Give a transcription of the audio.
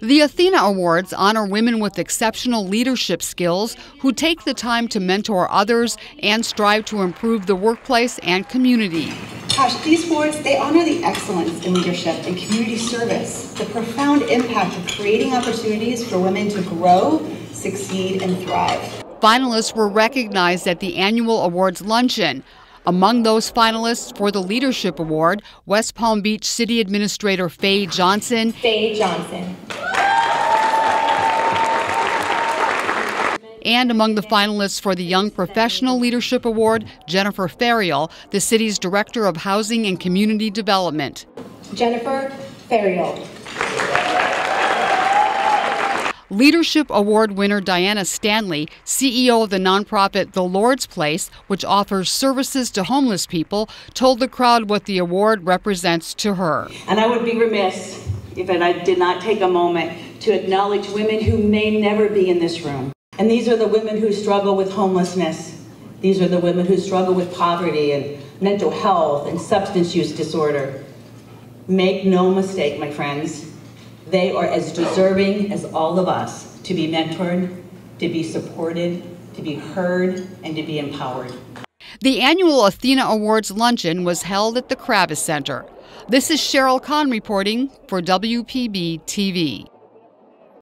The Athena Awards honor women with exceptional leadership skills who take the time to mentor others and strive to improve the workplace and community. Gosh, these awards, they honor the excellence in leadership and community service, the profound impact of creating opportunities for women to grow, succeed, and thrive. Finalists were recognized at the annual awards luncheon. Among those finalists for the Leadership Award, West Palm Beach City Administrator Faye Johnson. Faye Johnson. And among the finalists for the Young Professional Leadership Award, Jennifer Ferriel, the city's Director of Housing and Community Development. Jennifer Ferriel. Leadership Award winner Diana Stanley, CEO of the nonprofit The Lord's Place, which offers services to homeless people, told the crowd what the award represents to her. And I would be remiss if I did not take a moment to acknowledge women who may never be in this room. And these are the women who struggle with homelessness. These are the women who struggle with poverty and mental health and substance use disorder. Make no mistake, my friends, they are as deserving as all of us to be mentored, to be supported, to be heard, and to be empowered. The annual Athena Awards luncheon was held at the Kravis Center. This is Cheryl Kahn reporting for WPB TV.